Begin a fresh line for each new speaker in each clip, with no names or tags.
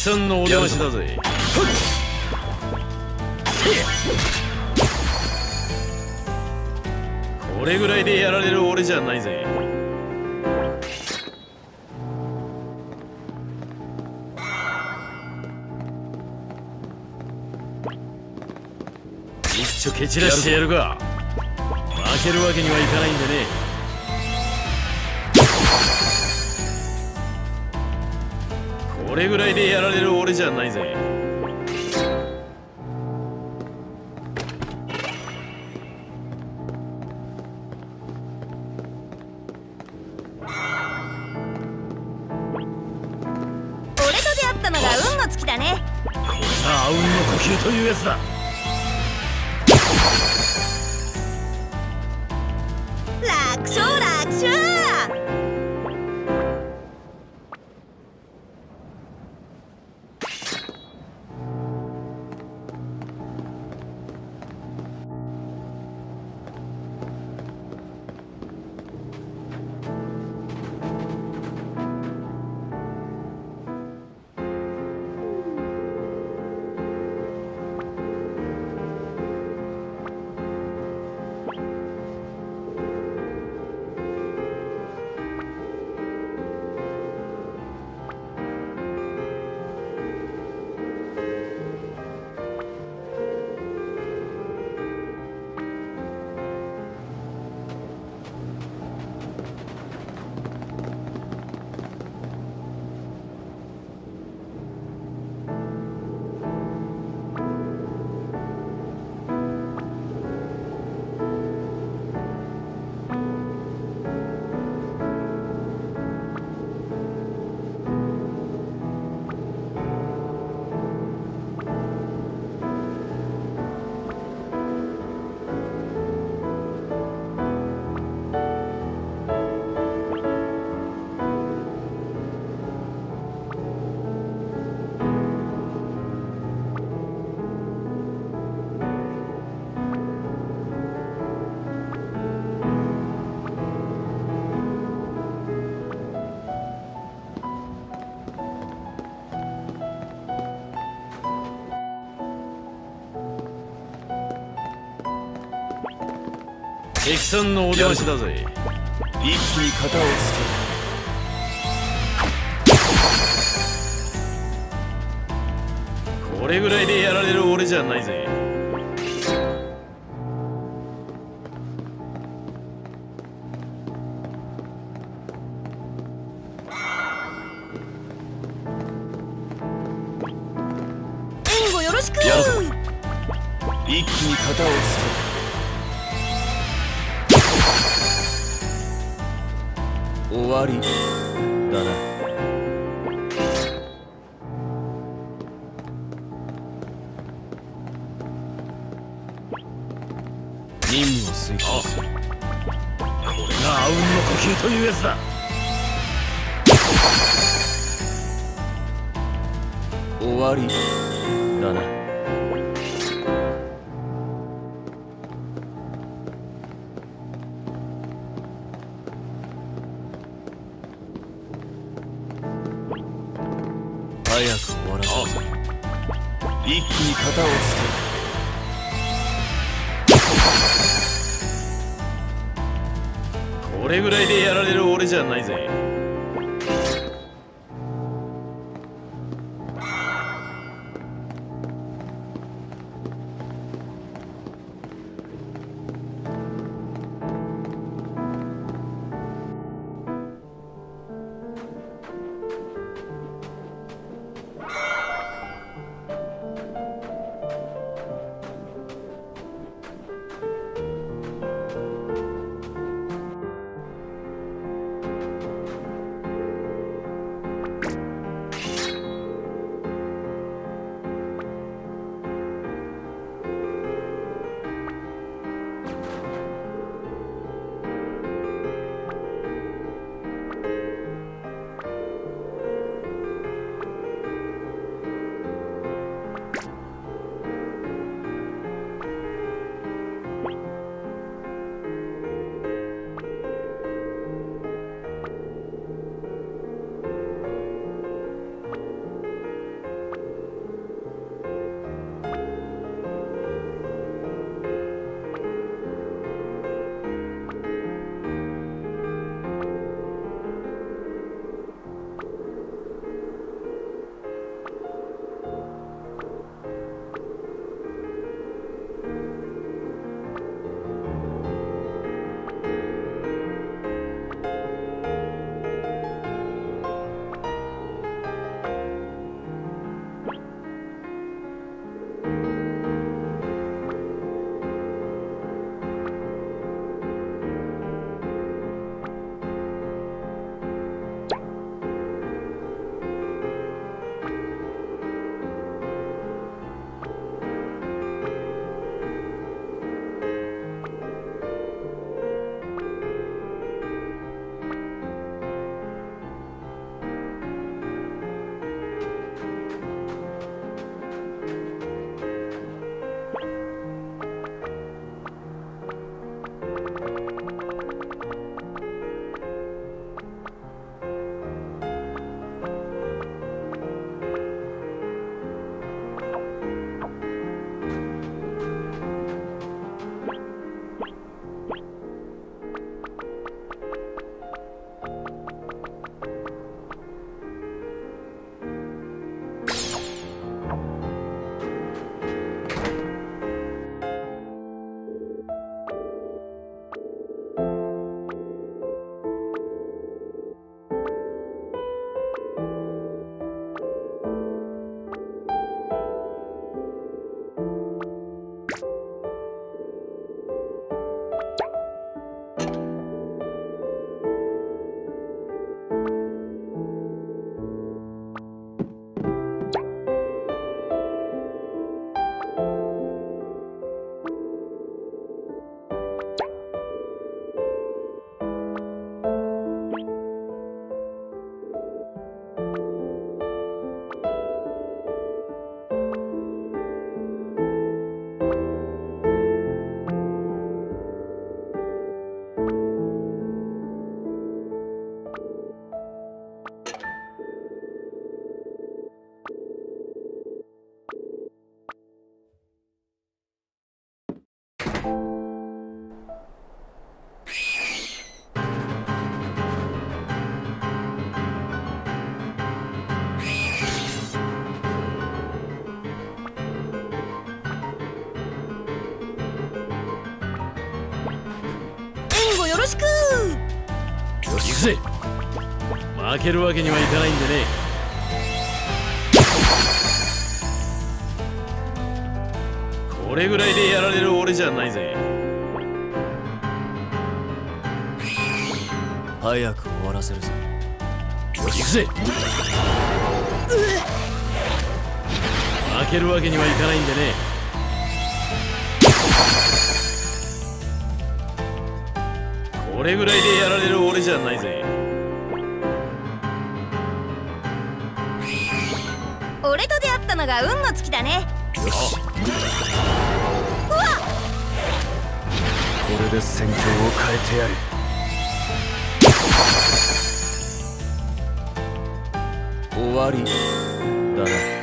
さんのお出ましだぜこれぐらいでやられる俺じゃないぜ。一丁蹴散らしてやるか。負けるわけにはいかないんでね。これぐらいでやられる俺じゃないぜ。
俺と出会ったのが運の尽きだね。
これがあうんの呼吸というやつださんのお出ましだぜ
一気に型をつけ
これぐらいでやられる俺じゃないぜ。あうんの呼吸というやつだ。
終わり。だな。早く終わらせ一気に型をつ
ここれぐらいでやられる俺じゃないぜ。負けるわけにはいかないんでね。これぐらいでやられる俺じゃないぜ。
早く終わらせるぞ。
行くぜ負けるわけにはいかないんでね。これぐらいでやられる俺じゃないぜ。
俺と出会ったのが運の尽きだね。
よし。
うわ
これで戦況を変えてやる。終わりだな。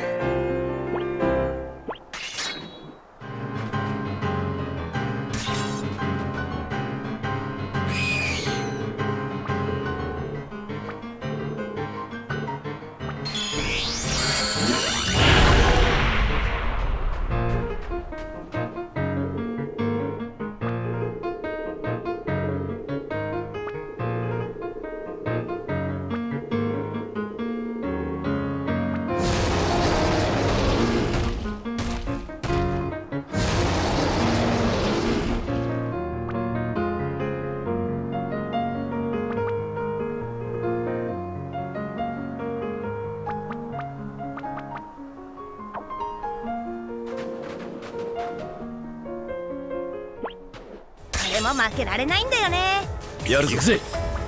けられないんだよね。
やる
ぜ。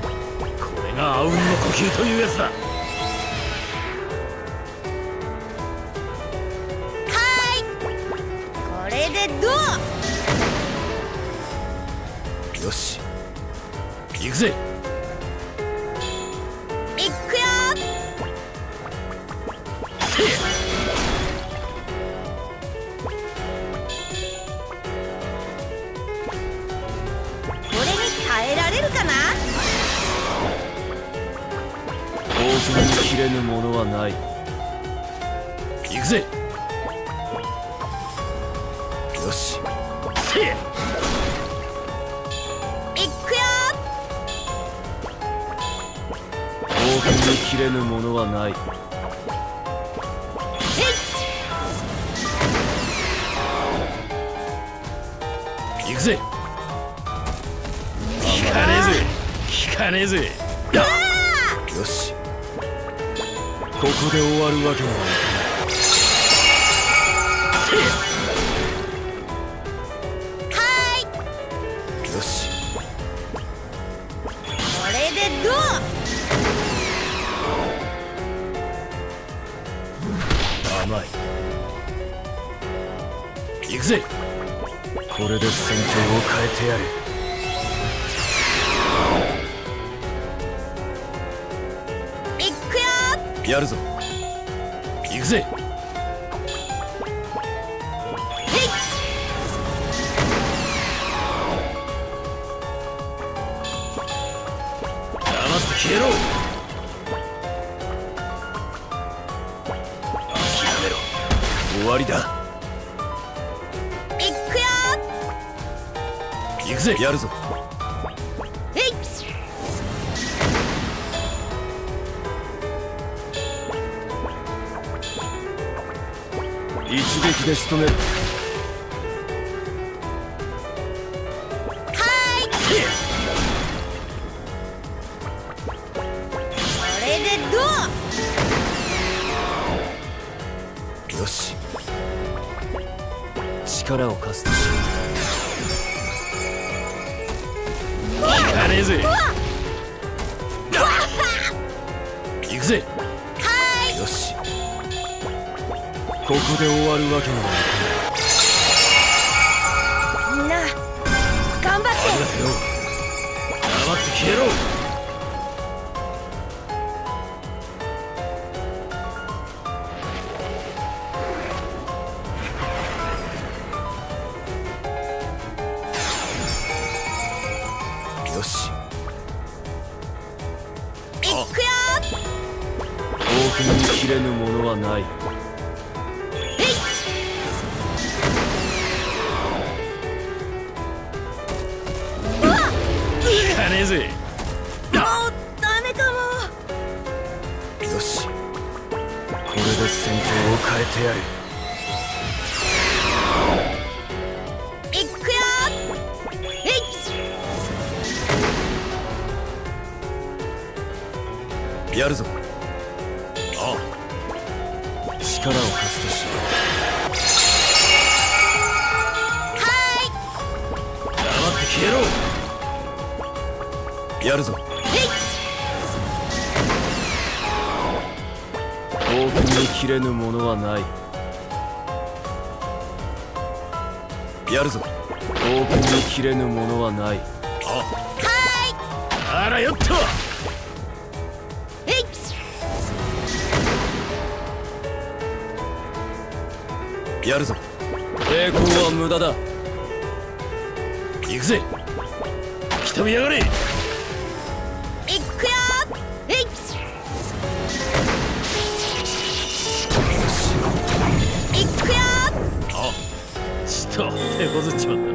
これがの呼吸というやつだ。
はーい。これでどう
よし。
行くぜ
れ
ぬものはない。
行くぜ。
よし。
せや。
いっくよ。
大船に切れぬものはない。
行くぜ。効かねえぜ。効かねえぜ
ここで終わるわけにはい
はーい。
かない。よし。
これでどう
甘い。
行くぜ。
これで戦況を変えてやるやるぞ。
行くぜ。黙って消えろ。
諦めろ。終わりだ。
いっくよ。
行くぜ。
やるぞ一撃で仕留める。
で
終わるわけにはい
ーい。
やるぞ。
あ
力を貸すとしよ
黙って消えろ。
うやるぞ。遠くに切れぬものはない。やるぞ。遠くに切れぬものはない。
あらよっと
やるぞ。抵抗は無駄だ。
行くぜ。来たびやがれ。
いくよ。えい。いくよ。
あちと手こずっちまった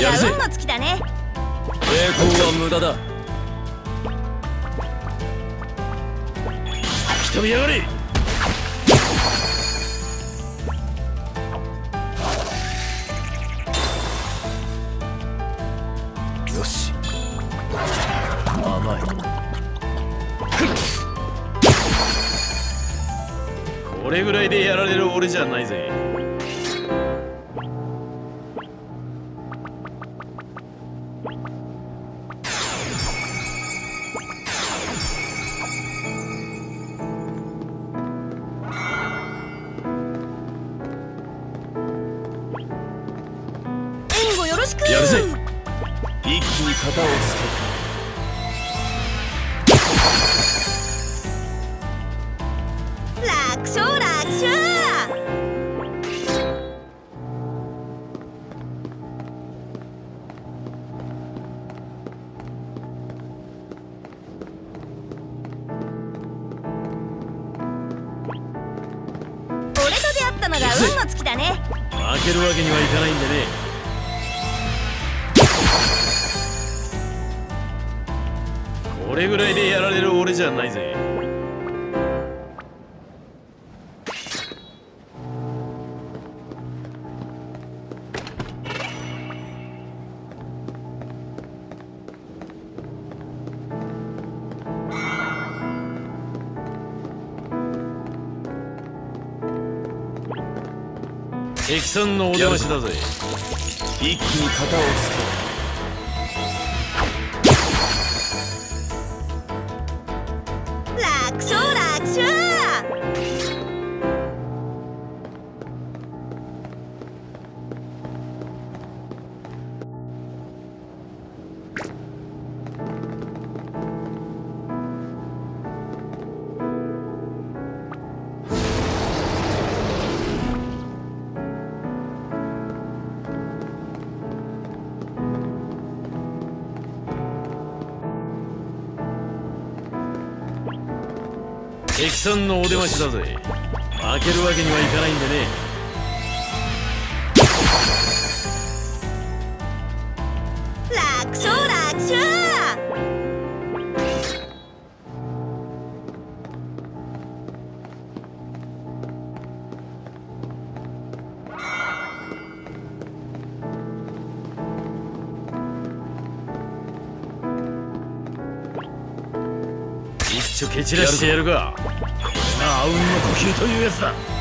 のがの尽きだね。
抵抗は無駄だ。
吹き飛びやがれ。
よし。甘い。
これぐらいでやられる俺じゃないぜやるぜ。
一気に型をつ
け。さんのお出ましだぜ。
け一気に型をつ
楽
敵さんのお出ましだぜ。負けるわけにはいかないんでね。蹴散らしてやるか。これがアウンの呼吸というやつだ。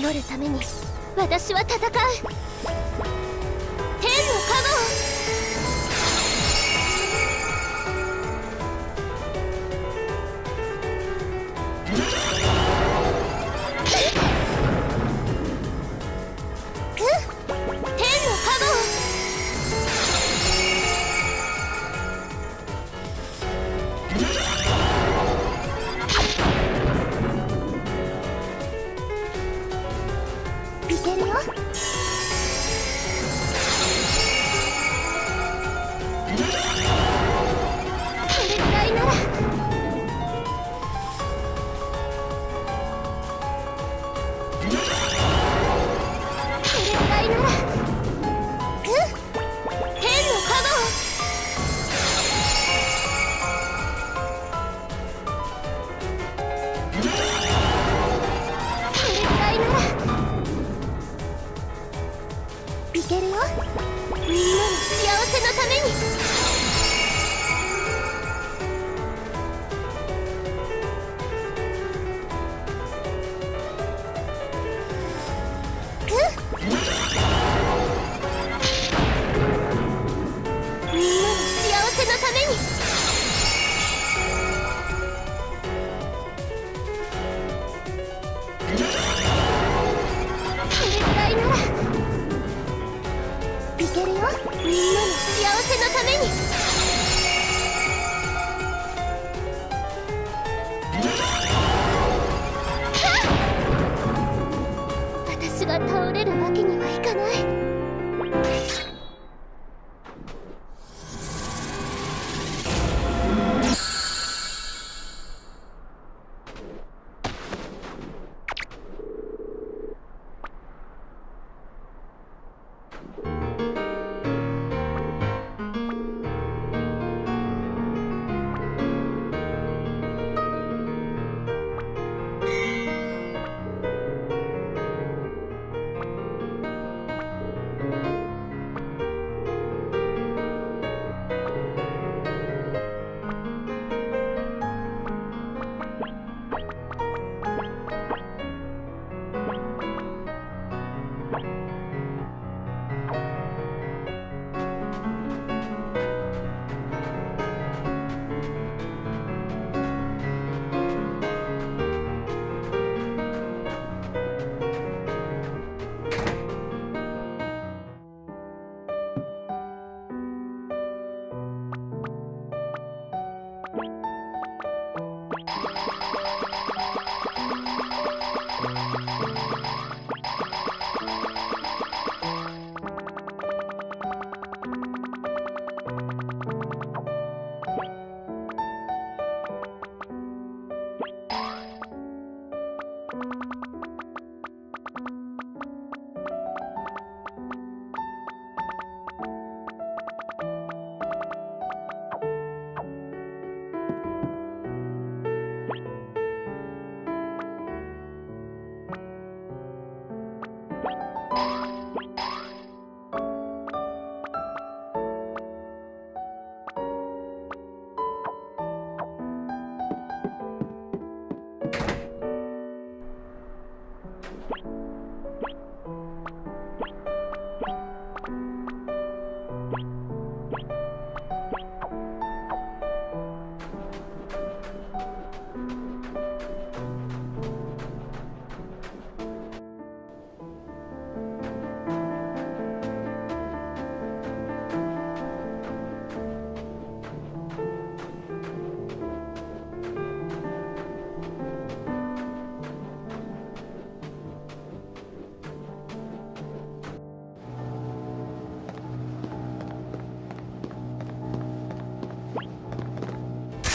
守るために私は戦う。天の加護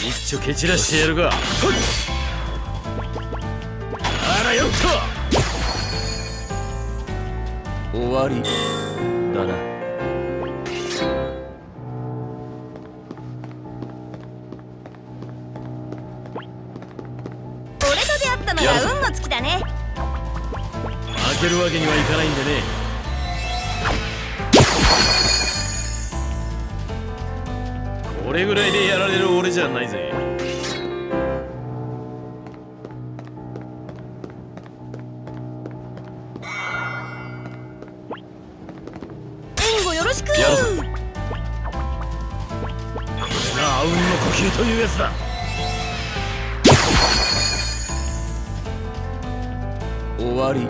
一丁蹴散らしてやるか。あらよっ
終わり。だな。
俺と出会ったのが運の尽きだね。
負けるわけにはいかないんでねれぐらいでやられる俺じゃないぜ。
よろしく。
やるぞ。
これがあうんの呼吸というやつだ。
終わり